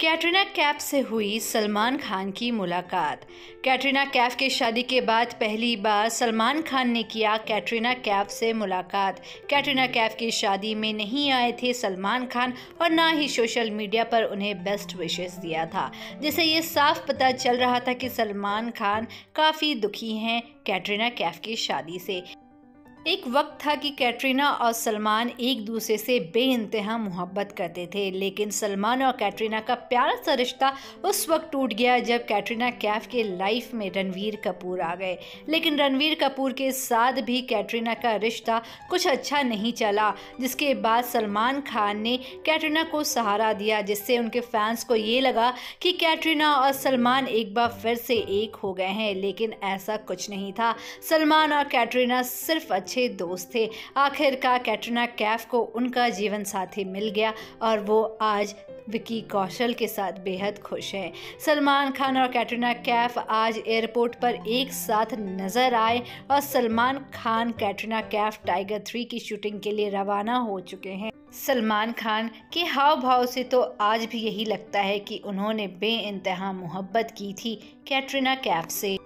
कैटरीना कैफ से हुई सलमान खान की मुलाकात। कैटरीना कैफ के शादी के बाद पहली बार सलमान खान ने किया कैटरीना कैफ से मुलाकात। कैटरीना कैफ की शादी में नहीं आए थे सलमान खान और ना ही सोशल मीडिया पर उन्हें बेस्ट विशेस दिया था, जिसे ये साफ़ पता चल रहा था कि सलमान खान काफ़ी दुखी हैं कैटरीना कैफ की शादी से। एक वक्त था कि कैटरीना और सलमान एक दूसरे से बेइंतहा मोहब्बत करते थे, लेकिन सलमान और कैटरीना का प्यारा सा रिश्ता उस वक्त टूट गया जब कैटरीना कैफ के लाइफ में रणवीर कपूर आ गए। लेकिन रणवीर कपूर के साथ भी कैटरीना का रिश्ता कुछ अच्छा नहीं चला, जिसके बाद सलमान खान ने कैटरीना को सहारा दिया, जिससे उनके फैंस को ये लगा कि कैटरीना और सलमान एक बार फिर से एक हो गए हैं, लेकिन ऐसा कुछ नहीं था। सलमान और कैटरीना सिर्फ़ अच्छे अच्छे दोस्त थे। आखिरकार कैटरीना कैफ को उनका जीवन साथी मिल गया और वो आज विकी कौशल के साथ बेहद खुश हैं। सलमान खान और कैटरीना कैफ आज एयरपोर्ट पर एक साथ नज़र आए और सलमान खान, कैटरीना कैफ, टाइगर थ्री की शूटिंग के लिए रवाना हो चुके हैं। सलमान खान के हाव भाव से तो आज भी यही लगता है कि उन्होंने बे मोहब्बत की थी कैटरीना कैफ से।